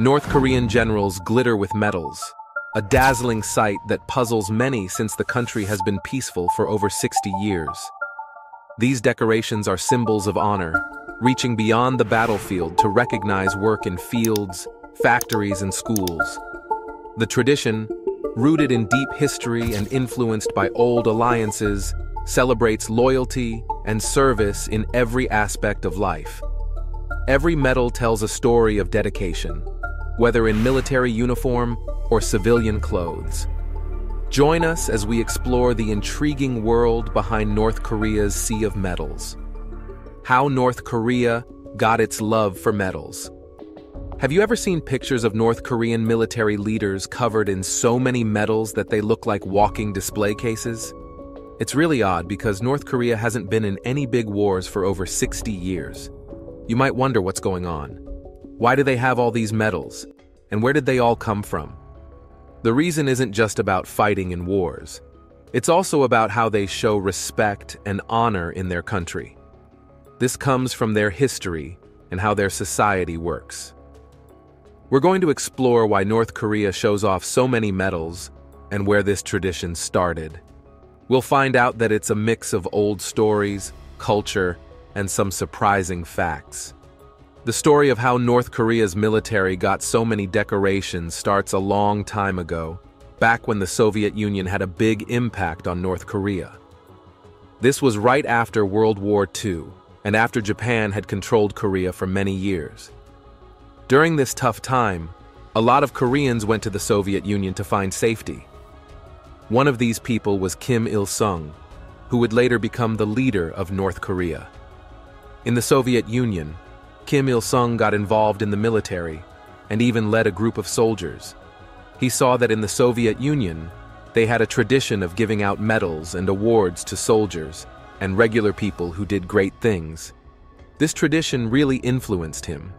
North Korean generals glitter with medals, a dazzling sight that puzzles many since the country has been peaceful for over 60 years. These decorations are symbols of honor, reaching beyond the battlefield to recognize work in fields, factories, and schools. The tradition, rooted in deep history and influenced by old alliances, celebrates loyalty and service in every aspect of life. Every medal tells a story of dedication, whether in military uniform or civilian clothes. Join us as we explore the intriguing world behind North Korea's Sea of Medals. How North Korea got its love for medals. Have you ever seen pictures of North Korean military leaders covered in so many medals that they look like walking display cases? It's really odd because North Korea hasn't been in any big wars for over 60 years. You might wonder what's going on. Why do they have all these medals? And where did they all come from? The reason isn't just about fighting in wars. It's also about how they show respect and honor in their country. This comes from their history and how their society works. We're going to explore why North Korea shows off so many medals and where this tradition started. We'll find out that it's a mix of old stories, culture, and some surprising facts. The story of how North Korea's military got so many decorations starts a long time ago, back when the Soviet Union had a big impact on North Korea. This was right after World War II, and after Japan had controlled Korea for many years. During this tough time, a lot of Koreans went to the Soviet Union to find safety. One of these people was Kim Il-sung, who would later become the leader of North Korea. In the Soviet Union, Kim Il-sung got involved in the military and even led a group of soldiers. He saw that in the Soviet Union, they had a tradition of giving out medals and awards to soldiers and regular people who did great things. This tradition really influenced him.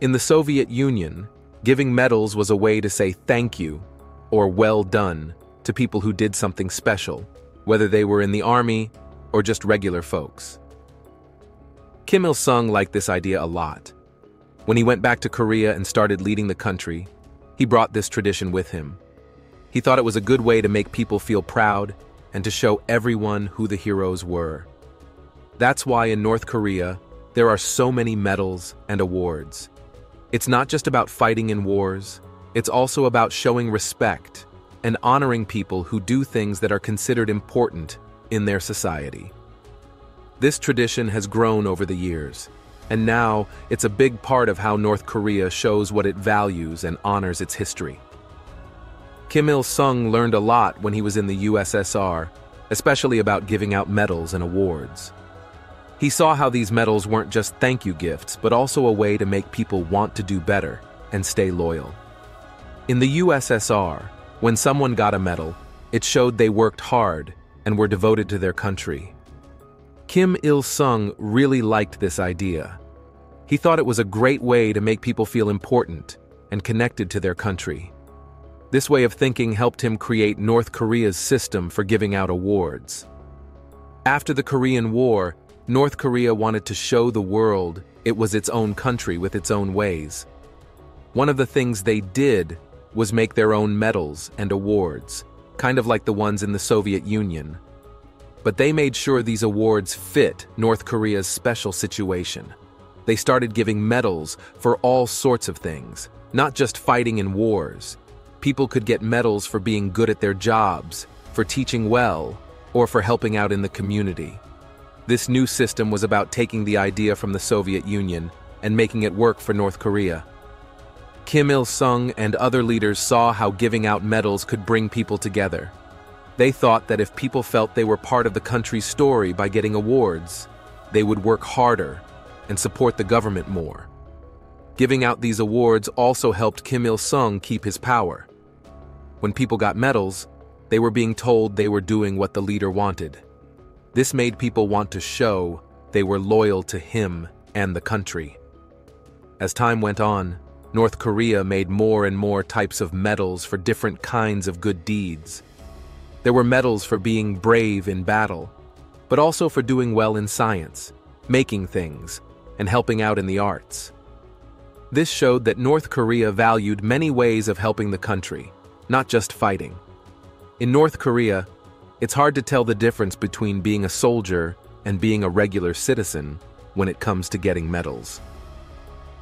In the Soviet Union, giving medals was a way to say thank you or well done to people who did something special, whether they were in the army or just regular folks. Kim Il sung liked this idea a lot. When he went back to Korea and started leading the country, he brought this tradition with him. He thought it was a good way to make people feel proud and to show everyone who the heroes were. That's why in North Korea, there are so many medals and awards. It's not just about fighting in wars, it's also about showing respect and honoring people who do things that are considered important in their society. This tradition has grown over the years, and now it's a big part of how North Korea shows what it values and honors its history. Kim Il sung learned a lot when he was in the USSR, especially about giving out medals and awards. He saw how these medals weren't just thank you gifts, but also a way to make people want to do better and stay loyal. In the USSR, when someone got a medal, it showed they worked hard and were devoted to their country. Kim Il sung really liked this idea. He thought it was a great way to make people feel important and connected to their country. This way of thinking helped him create North Korea's system for giving out awards. After the Korean War, North Korea wanted to show the world it was its own country with its own ways. One of the things they did was make their own medals and awards, kind of like the ones in the Soviet Union but they made sure these awards fit North Korea's special situation. They started giving medals for all sorts of things, not just fighting in wars. People could get medals for being good at their jobs, for teaching well, or for helping out in the community. This new system was about taking the idea from the Soviet Union and making it work for North Korea. Kim Il sung and other leaders saw how giving out medals could bring people together. They thought that if people felt they were part of the country's story by getting awards, they would work harder and support the government more. Giving out these awards also helped Kim Il sung keep his power. When people got medals, they were being told they were doing what the leader wanted. This made people want to show they were loyal to him and the country. As time went on, North Korea made more and more types of medals for different kinds of good deeds. There were medals for being brave in battle, but also for doing well in science, making things, and helping out in the arts. This showed that North Korea valued many ways of helping the country, not just fighting. In North Korea, it's hard to tell the difference between being a soldier and being a regular citizen when it comes to getting medals.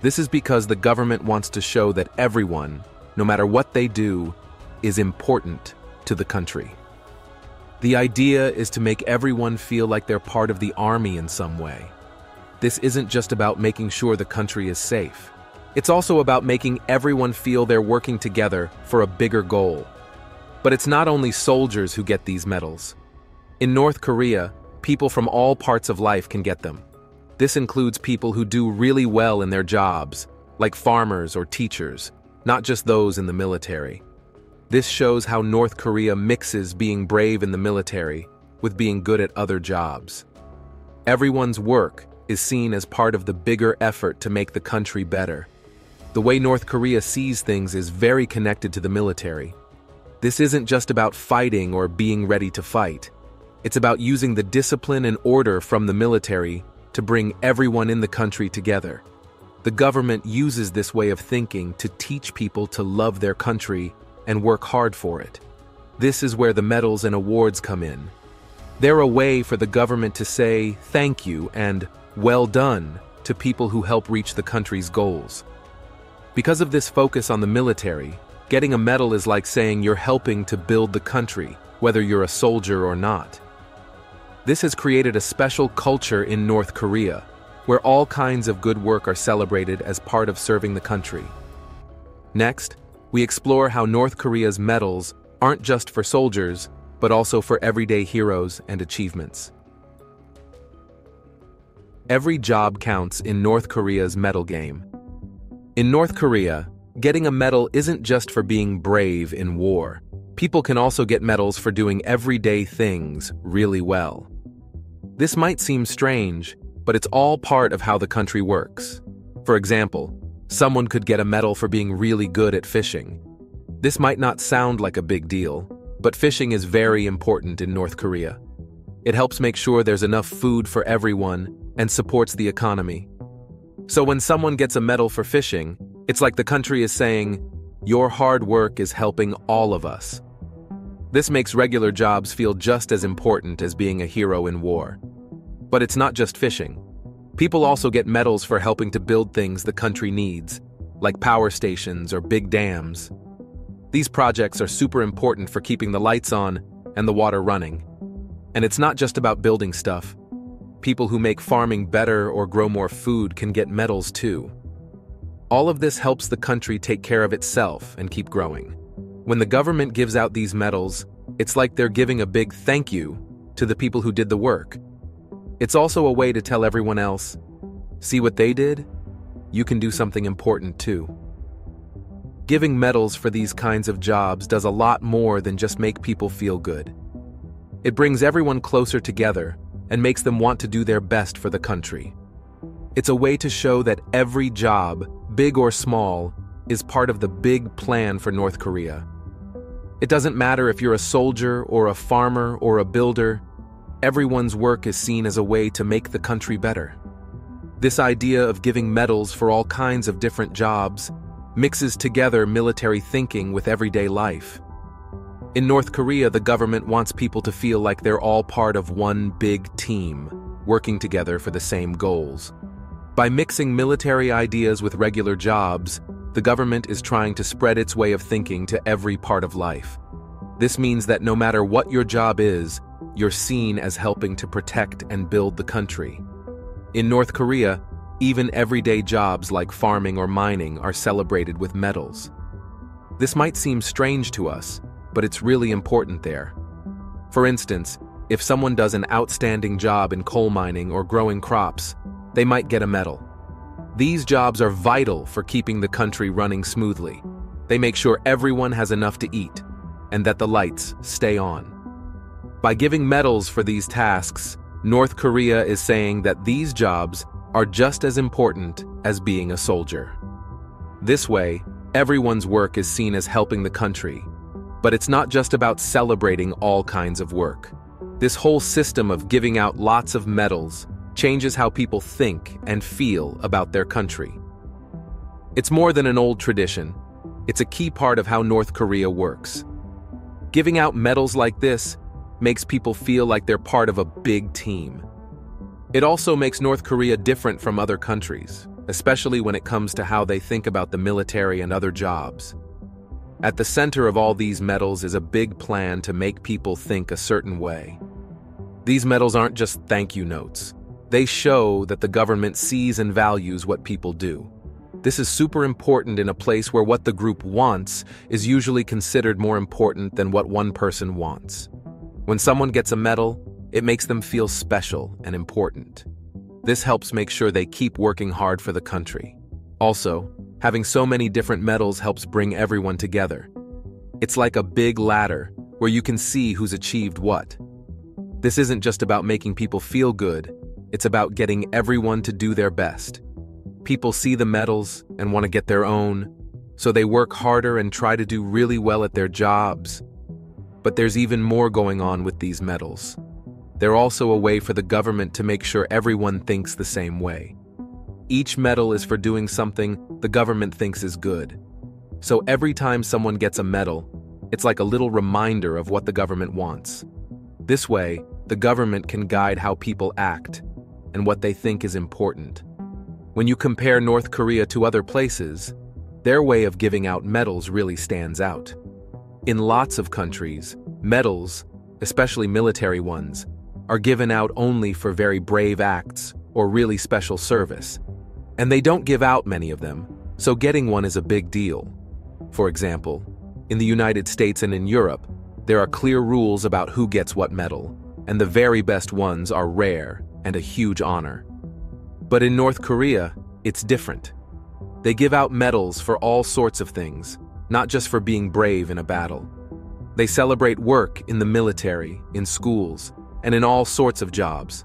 This is because the government wants to show that everyone, no matter what they do, is important to the country. The idea is to make everyone feel like they're part of the army in some way. This isn't just about making sure the country is safe. It's also about making everyone feel they're working together for a bigger goal. But it's not only soldiers who get these medals. In North Korea, people from all parts of life can get them. This includes people who do really well in their jobs, like farmers or teachers, not just those in the military. This shows how North Korea mixes being brave in the military with being good at other jobs. Everyone's work is seen as part of the bigger effort to make the country better. The way North Korea sees things is very connected to the military. This isn't just about fighting or being ready to fight. It's about using the discipline and order from the military to bring everyone in the country together. The government uses this way of thinking to teach people to love their country and work hard for it. This is where the medals and awards come in. They're a way for the government to say thank you and well done to people who help reach the country's goals. Because of this focus on the military, getting a medal is like saying you're helping to build the country, whether you're a soldier or not. This has created a special culture in North Korea, where all kinds of good work are celebrated as part of serving the country. Next, we explore how North Korea's medals aren't just for soldiers, but also for everyday heroes and achievements. Every job counts in North Korea's medal game. In North Korea, getting a medal isn't just for being brave in war. People can also get medals for doing everyday things really well. This might seem strange, but it's all part of how the country works. For example, someone could get a medal for being really good at fishing. This might not sound like a big deal, but fishing is very important in North Korea. It helps make sure there's enough food for everyone and supports the economy. So when someone gets a medal for fishing, it's like the country is saying, Your hard work is helping all of us. This makes regular jobs feel just as important as being a hero in war. But it's not just fishing. People also get medals for helping to build things the country needs, like power stations or big dams. These projects are super important for keeping the lights on and the water running. And it's not just about building stuff. People who make farming better or grow more food can get medals too. All of this helps the country take care of itself and keep growing. When the government gives out these medals, it's like they're giving a big thank you to the people who did the work it's also a way to tell everyone else, see what they did? You can do something important too. Giving medals for these kinds of jobs does a lot more than just make people feel good. It brings everyone closer together and makes them want to do their best for the country. It's a way to show that every job, big or small, is part of the big plan for North Korea. It doesn't matter if you're a soldier or a farmer or a builder, Everyone's work is seen as a way to make the country better. This idea of giving medals for all kinds of different jobs mixes together military thinking with everyday life. In North Korea, the government wants people to feel like they're all part of one big team, working together for the same goals. By mixing military ideas with regular jobs, the government is trying to spread its way of thinking to every part of life. This means that no matter what your job is, you're seen as helping to protect and build the country. In North Korea, even everyday jobs like farming or mining are celebrated with medals. This might seem strange to us, but it's really important there. For instance, if someone does an outstanding job in coal mining or growing crops, they might get a medal. These jobs are vital for keeping the country running smoothly. They make sure everyone has enough to eat and that the lights stay on. By giving medals for these tasks, North Korea is saying that these jobs are just as important as being a soldier. This way, everyone's work is seen as helping the country. But it's not just about celebrating all kinds of work. This whole system of giving out lots of medals changes how people think and feel about their country. It's more than an old tradition. It's a key part of how North Korea works. Giving out medals like this makes people feel like they're part of a big team. It also makes North Korea different from other countries, especially when it comes to how they think about the military and other jobs. At the center of all these medals is a big plan to make people think a certain way. These medals aren't just thank you notes. They show that the government sees and values what people do. This is super important in a place where what the group wants is usually considered more important than what one person wants. When someone gets a medal, it makes them feel special and important. This helps make sure they keep working hard for the country. Also, having so many different medals helps bring everyone together. It's like a big ladder where you can see who's achieved what. This isn't just about making people feel good, it's about getting everyone to do their best. People see the medals and want to get their own, so they work harder and try to do really well at their jobs. But there's even more going on with these medals. They're also a way for the government to make sure everyone thinks the same way. Each medal is for doing something the government thinks is good. So every time someone gets a medal, it's like a little reminder of what the government wants. This way, the government can guide how people act and what they think is important. When you compare North Korea to other places, their way of giving out medals really stands out. In lots of countries, medals, especially military ones, are given out only for very brave acts or really special service. And they don't give out many of them, so getting one is a big deal. For example, in the United States and in Europe, there are clear rules about who gets what medal, and the very best ones are rare and a huge honor. But in North Korea, it's different. They give out medals for all sorts of things, not just for being brave in a battle. They celebrate work in the military, in schools, and in all sorts of jobs.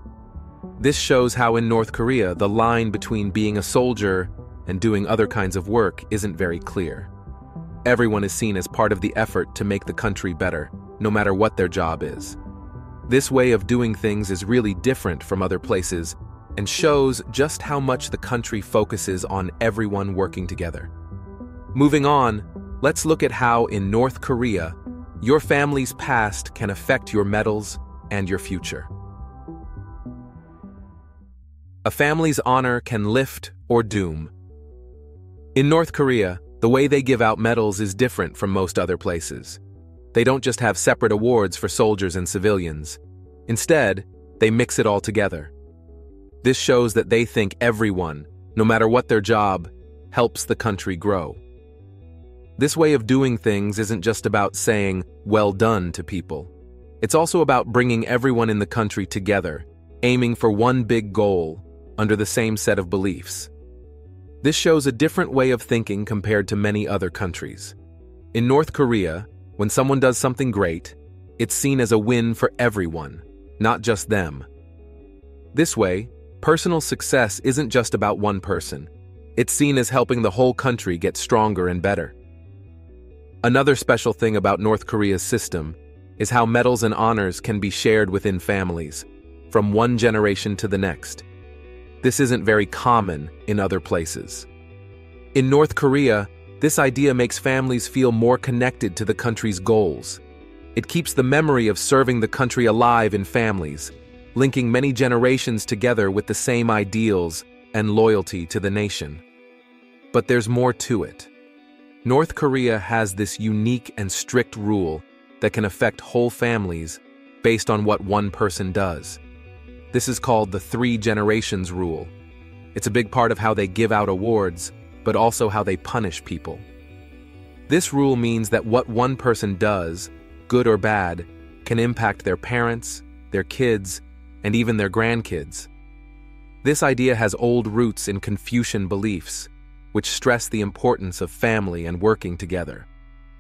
This shows how in North Korea the line between being a soldier and doing other kinds of work isn't very clear. Everyone is seen as part of the effort to make the country better, no matter what their job is. This way of doing things is really different from other places and shows just how much the country focuses on everyone working together. Moving on, let's look at how in North Korea, your family's past can affect your medals and your future. A family's honor can lift or doom. In North Korea, the way they give out medals is different from most other places. They don't just have separate awards for soldiers and civilians. Instead, they mix it all together. This shows that they think everyone, no matter what their job, helps the country grow. This way of doing things isn't just about saying, well done to people. It's also about bringing everyone in the country together, aiming for one big goal under the same set of beliefs. This shows a different way of thinking compared to many other countries. In North Korea, when someone does something great, it's seen as a win for everyone, not just them. This way, Personal success isn't just about one person. It's seen as helping the whole country get stronger and better. Another special thing about North Korea's system is how medals and honors can be shared within families, from one generation to the next. This isn't very common in other places. In North Korea, this idea makes families feel more connected to the country's goals. It keeps the memory of serving the country alive in families, linking many generations together with the same ideals and loyalty to the nation. But there's more to it. North Korea has this unique and strict rule that can affect whole families based on what one person does. This is called the three generations rule. It's a big part of how they give out awards, but also how they punish people. This rule means that what one person does, good or bad, can impact their parents, their kids, and even their grandkids. This idea has old roots in Confucian beliefs, which stress the importance of family and working together.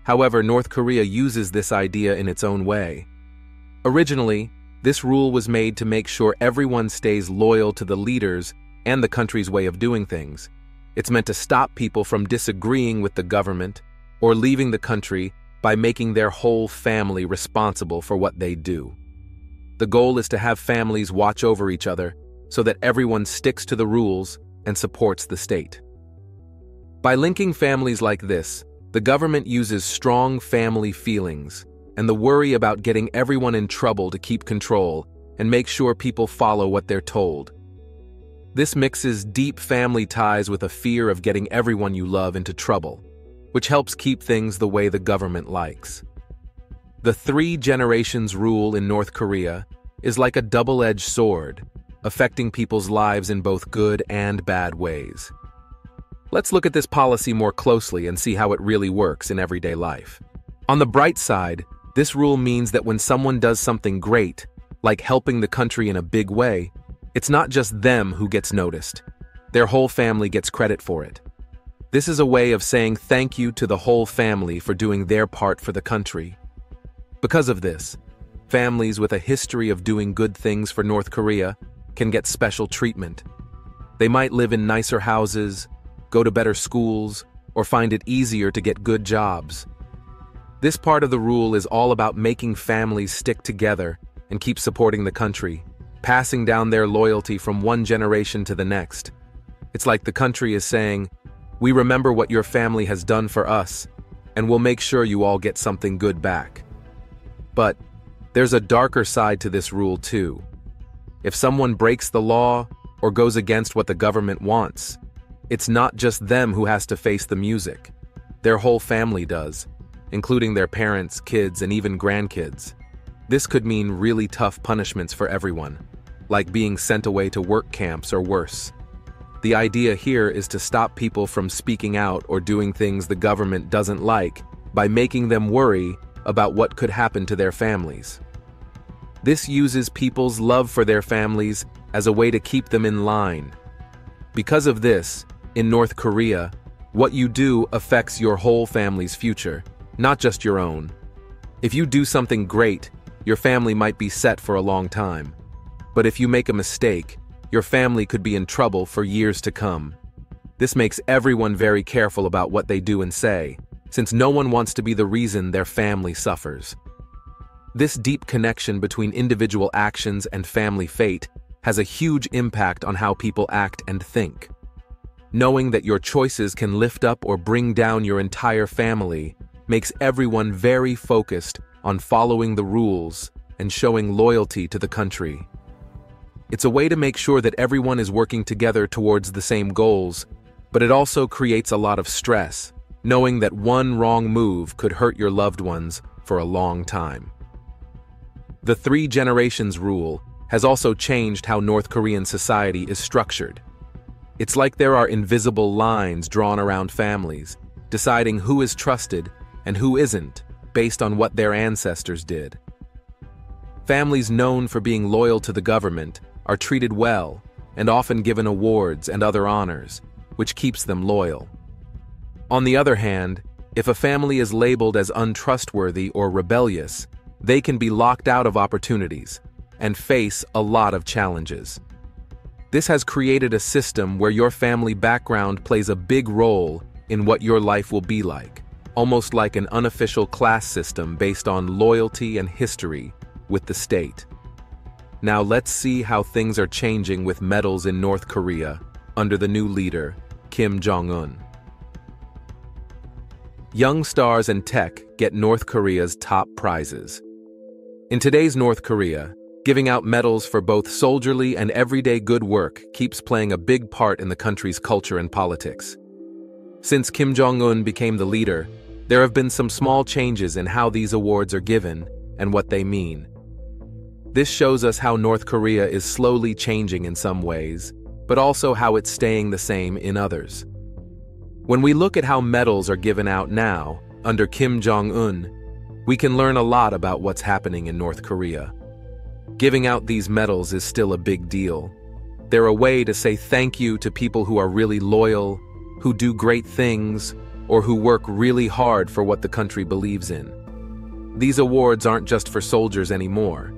However, North Korea uses this idea in its own way. Originally, this rule was made to make sure everyone stays loyal to the leaders and the country's way of doing things. It's meant to stop people from disagreeing with the government or leaving the country by making their whole family responsible for what they do. The goal is to have families watch over each other so that everyone sticks to the rules and supports the state. By linking families like this, the government uses strong family feelings and the worry about getting everyone in trouble to keep control and make sure people follow what they're told. This mixes deep family ties with a fear of getting everyone you love into trouble, which helps keep things the way the government likes. The three generations rule in North Korea is like a double edged sword, affecting people's lives in both good and bad ways. Let's look at this policy more closely and see how it really works in everyday life. On the bright side, this rule means that when someone does something great, like helping the country in a big way, it's not just them who gets noticed. Their whole family gets credit for it. This is a way of saying thank you to the whole family for doing their part for the country. Because of this, families with a history of doing good things for North Korea can get special treatment. They might live in nicer houses, go to better schools, or find it easier to get good jobs. This part of the rule is all about making families stick together and keep supporting the country, passing down their loyalty from one generation to the next. It's like the country is saying, We remember what your family has done for us, and we'll make sure you all get something good back. But there's a darker side to this rule, too. If someone breaks the law or goes against what the government wants, it's not just them who has to face the music. Their whole family does, including their parents, kids, and even grandkids. This could mean really tough punishments for everyone, like being sent away to work camps or worse. The idea here is to stop people from speaking out or doing things the government doesn't like by making them worry about what could happen to their families. This uses people's love for their families as a way to keep them in line. Because of this, in North Korea, what you do affects your whole family's future, not just your own. If you do something great, your family might be set for a long time. But if you make a mistake, your family could be in trouble for years to come. This makes everyone very careful about what they do and say, since no one wants to be the reason their family suffers. This deep connection between individual actions and family fate has a huge impact on how people act and think. Knowing that your choices can lift up or bring down your entire family makes everyone very focused on following the rules and showing loyalty to the country. It's a way to make sure that everyone is working together towards the same goals, but it also creates a lot of stress knowing that one wrong move could hurt your loved ones for a long time. The three generations rule has also changed how North Korean society is structured. It's like there are invisible lines drawn around families, deciding who is trusted and who isn't based on what their ancestors did. Families known for being loyal to the government are treated well and often given awards and other honors, which keeps them loyal. On the other hand, if a family is labeled as untrustworthy or rebellious, they can be locked out of opportunities and face a lot of challenges. This has created a system where your family background plays a big role in what your life will be like, almost like an unofficial class system based on loyalty and history with the state. Now let's see how things are changing with medals in North Korea under the new leader, Kim Jong-un. Young stars and tech get North Korea's top prizes. In today's North Korea, giving out medals for both soldierly and everyday good work keeps playing a big part in the country's culture and politics. Since Kim Jong-un became the leader, there have been some small changes in how these awards are given and what they mean. This shows us how North Korea is slowly changing in some ways, but also how it's staying the same in others. When we look at how medals are given out now, under Kim Jong-un, we can learn a lot about what's happening in North Korea. Giving out these medals is still a big deal. They're a way to say thank you to people who are really loyal, who do great things, or who work really hard for what the country believes in. These awards aren't just for soldiers anymore.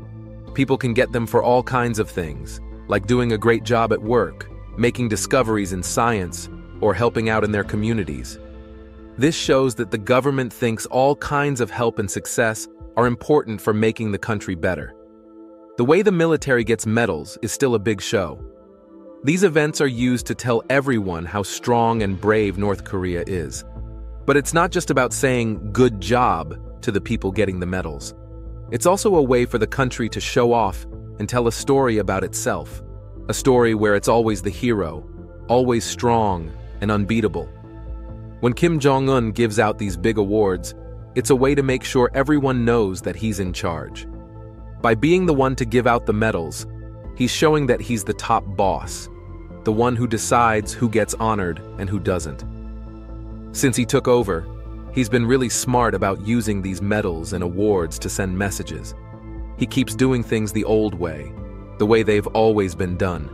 People can get them for all kinds of things, like doing a great job at work, making discoveries in science, or helping out in their communities. This shows that the government thinks all kinds of help and success are important for making the country better. The way the military gets medals is still a big show. These events are used to tell everyone how strong and brave North Korea is. But it's not just about saying good job to the people getting the medals. It's also a way for the country to show off and tell a story about itself. A story where it's always the hero, always strong and unbeatable. When Kim Jong un gives out these big awards, it's a way to make sure everyone knows that he's in charge. By being the one to give out the medals, he's showing that he's the top boss, the one who decides who gets honored and who doesn't. Since he took over, he's been really smart about using these medals and awards to send messages. He keeps doing things the old way, the way they've always been done.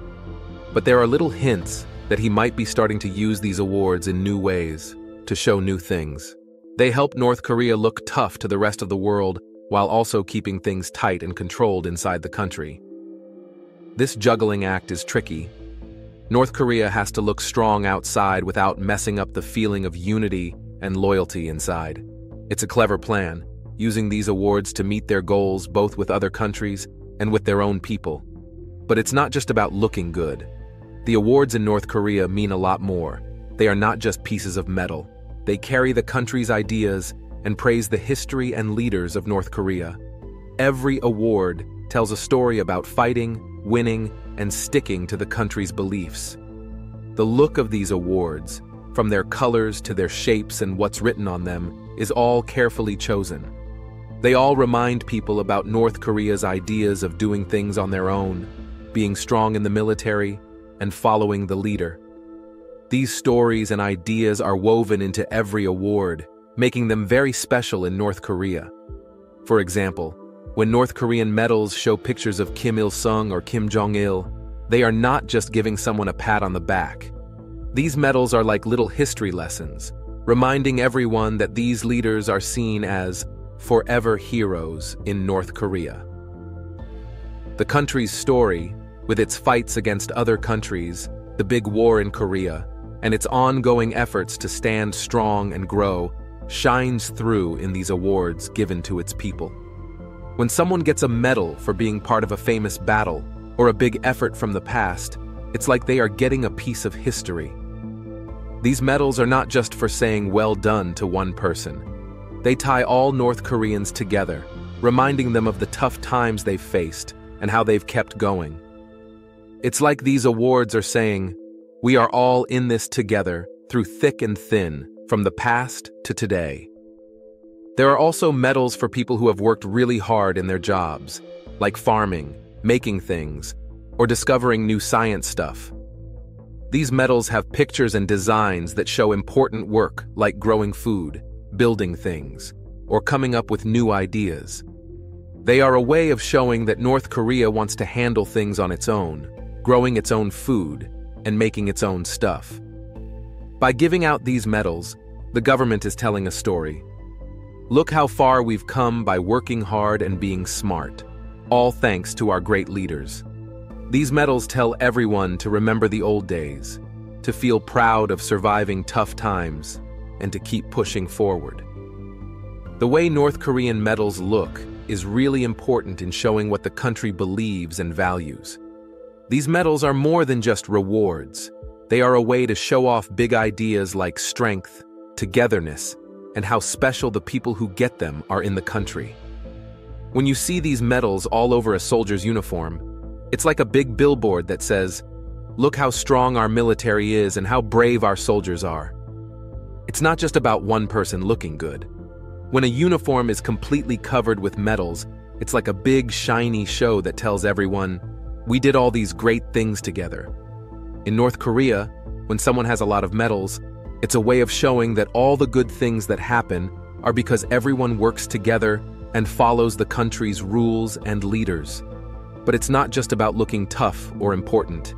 But there are little hints that he might be starting to use these awards in new ways, to show new things. They help North Korea look tough to the rest of the world while also keeping things tight and controlled inside the country. This juggling act is tricky. North Korea has to look strong outside without messing up the feeling of unity and loyalty inside. It's a clever plan, using these awards to meet their goals both with other countries and with their own people. But it's not just about looking good. The awards in North Korea mean a lot more. They are not just pieces of metal. They carry the country's ideas and praise the history and leaders of North Korea. Every award tells a story about fighting, winning, and sticking to the country's beliefs. The look of these awards, from their colors to their shapes and what's written on them, is all carefully chosen. They all remind people about North Korea's ideas of doing things on their own, being strong in the military, and following the leader. These stories and ideas are woven into every award, making them very special in North Korea. For example, when North Korean medals show pictures of Kim Il-sung or Kim Jong-il, they are not just giving someone a pat on the back. These medals are like little history lessons, reminding everyone that these leaders are seen as forever heroes in North Korea. The country's story, with its fights against other countries, the big war in Korea, and its ongoing efforts to stand strong and grow, shines through in these awards given to its people. When someone gets a medal for being part of a famous battle or a big effort from the past, it's like they are getting a piece of history. These medals are not just for saying well done to one person. They tie all North Koreans together, reminding them of the tough times they've faced and how they've kept going. It's like these awards are saying, we are all in this together through thick and thin, from the past to today. There are also medals for people who have worked really hard in their jobs, like farming, making things, or discovering new science stuff. These medals have pictures and designs that show important work like growing food, building things, or coming up with new ideas. They are a way of showing that North Korea wants to handle things on its own, growing its own food, and making its own stuff. By giving out these medals, the government is telling a story. Look how far we've come by working hard and being smart, all thanks to our great leaders. These medals tell everyone to remember the old days, to feel proud of surviving tough times, and to keep pushing forward. The way North Korean medals look is really important in showing what the country believes and values. These medals are more than just rewards. They are a way to show off big ideas like strength, togetherness, and how special the people who get them are in the country. When you see these medals all over a soldier's uniform, it's like a big billboard that says, Look how strong our military is and how brave our soldiers are. It's not just about one person looking good. When a uniform is completely covered with medals, it's like a big, shiny show that tells everyone, we did all these great things together. In North Korea, when someone has a lot of medals, it's a way of showing that all the good things that happen are because everyone works together and follows the country's rules and leaders. But it's not just about looking tough or important.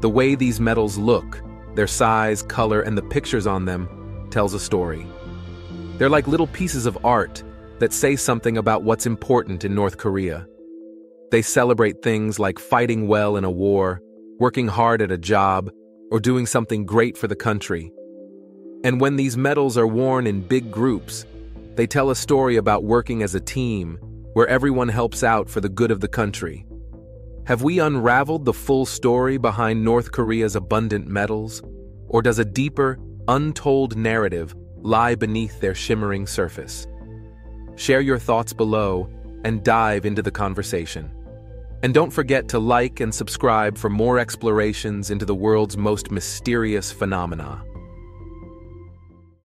The way these medals look, their size, color, and the pictures on them tells a story. They're like little pieces of art that say something about what's important in North Korea. They celebrate things like fighting well in a war, working hard at a job, or doing something great for the country. And when these medals are worn in big groups, they tell a story about working as a team where everyone helps out for the good of the country. Have we unraveled the full story behind North Korea's abundant medals? Or does a deeper, untold narrative lie beneath their shimmering surface? Share your thoughts below and dive into the conversation. And don't forget to like and subscribe for more explorations into the world's most mysterious phenomena.